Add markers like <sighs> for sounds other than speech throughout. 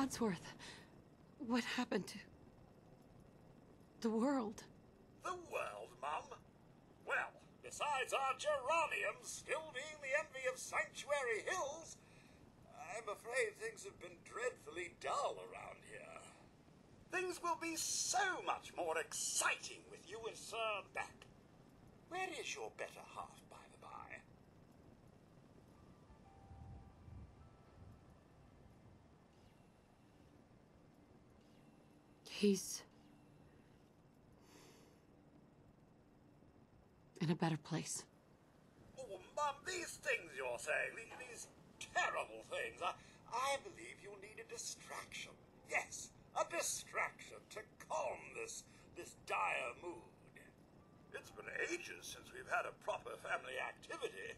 Codsworth, what happened to the world? The world, Mum? Well, besides our geraniums still being the envy of Sanctuary Hills, I'm afraid things have been dreadfully dull around here. Things will be so much more exciting with you and Sir back. Where is your better half, He's. in a better place. Oh, Mum, these things you're saying, these, terrible things, I, I believe you need a distraction. Yes, a distraction to calm this, this dire mood. It's been ages since we've had a proper family activity.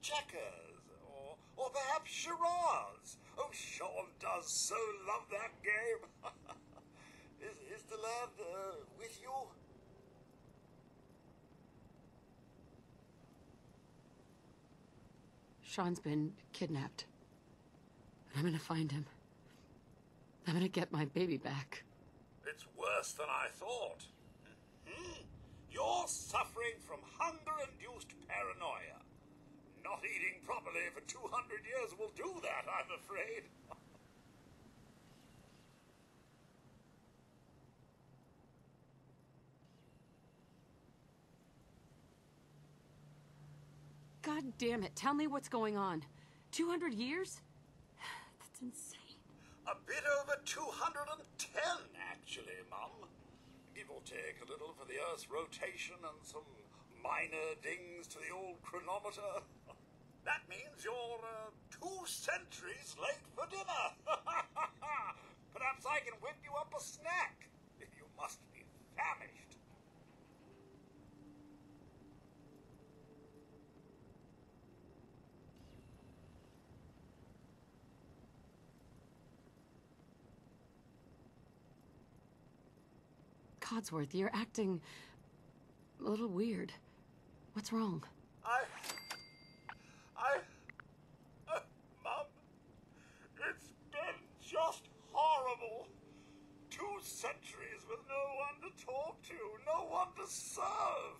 Checkers, or, or perhaps charades. Oh, Shaun does so love that game. <laughs> the lad uh, with you? Shaun's been kidnapped. And I'm gonna find him. I'm gonna get my baby back. It's worse than I thought. Hmm? You're suffering from hunger-induced paranoia. Not eating properly for 200 years will do that, I'm afraid. God damn it, tell me what's going on. 200 years? <sighs> That's insane. A bit over 210, actually, Mum. Give or take a little for the Earth's rotation and some minor dings to the old chronometer. <laughs> That means you're uh, two centuries late for dinner. <laughs> Perhaps I can whip you up a snack. <laughs> You must be famished. Codsworth, you're acting a little weird. What's wrong? I. I. Uh, Mum, it's been just horrible. Two centuries with no one to talk to, no one to serve.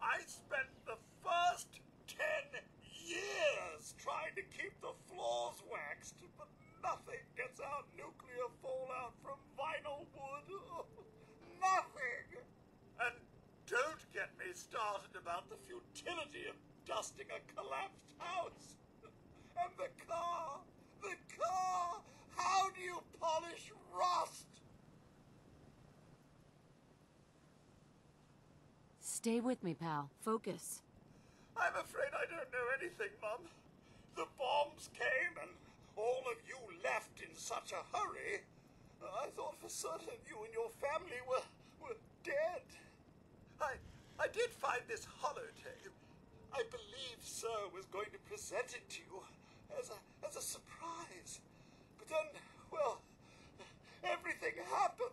I spent the first ten years trying to keep the floors waxed, but nothing gets out nuclear fallout from vinyl wood. nothing! And don't get me started about the futility of dusting a collapsed house. <laughs> And the car, the car, how do you polish rust? Stay with me, pal. Focus. I'm afraid I don't know anything, Mum. The bombs came and all of you left in such a hurry. I thought for certain you and your family were, were dead. I, I did find this holotape. I believe Sir was going to present it to you as a, as a surprise. But then, well, everything happened.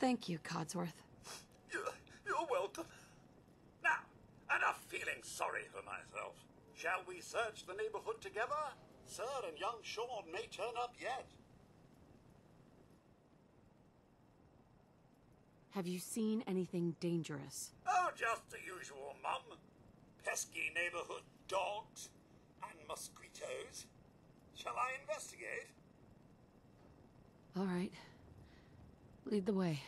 Thank you, Codsworth. You're, you're welcome. Now, enough feeling sorry for myself. Shall we search the neighborhood together? Sir and young Shaun may turn up yet. Have you seen anything dangerous? Oh, just the usual, Mum. Pesky neighborhood dogs and mosquitoes. Shall I investigate? All right. Lead the way.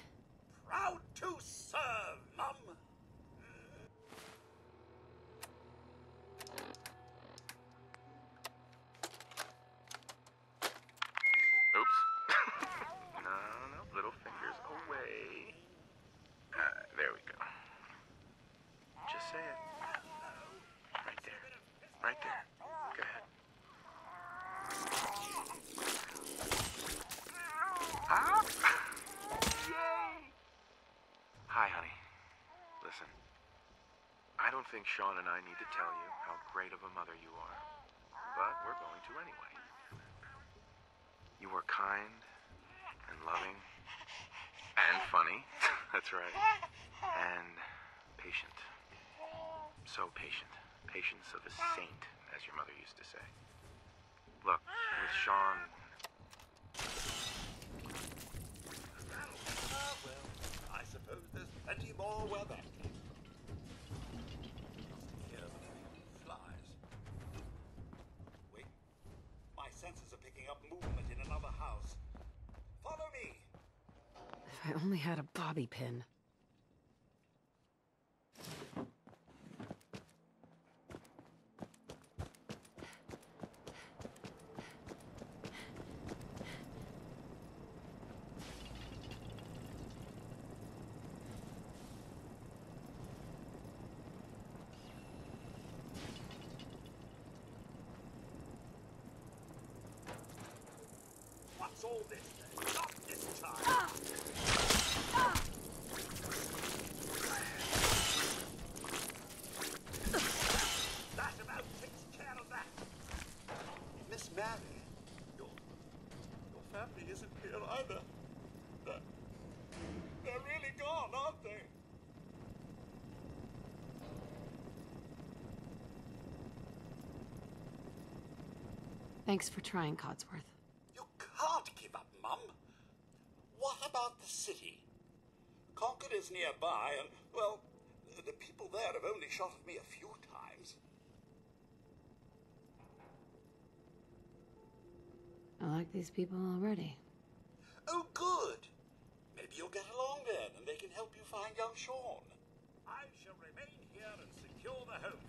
Proud to serve, Mum. Oops. no, no, little fingers away. Uh, there we go. Just say it. Right there. Right there. Go ahead. Ah! Yay! Hi, honey. Listen. I don't think Shaun and I need to tell you how great of a mother you are. But we're going to anyway. You were kind and loving and funny. <laughs> That's right. And patient. So patient. Patience of a saint, as your mother used to say. Look, with Shaun, Ah, well, I suppose there's plenty more where that picking up movement in another house. Follow me. If I only had a bobby pin. This then? Not this time. That about takes care of that. Miss Mary, your, your family isn't here either. They're, they're really gone, aren't they? Thanks for trying, Codsworth. You can't give up, Mum. What about the city? Concord is nearby, and, well, the people there have only shot at me a few times. I like these people already. Oh, good. Maybe you'll get along then, and they can help you find young Shaun. I shall remain here and secure the home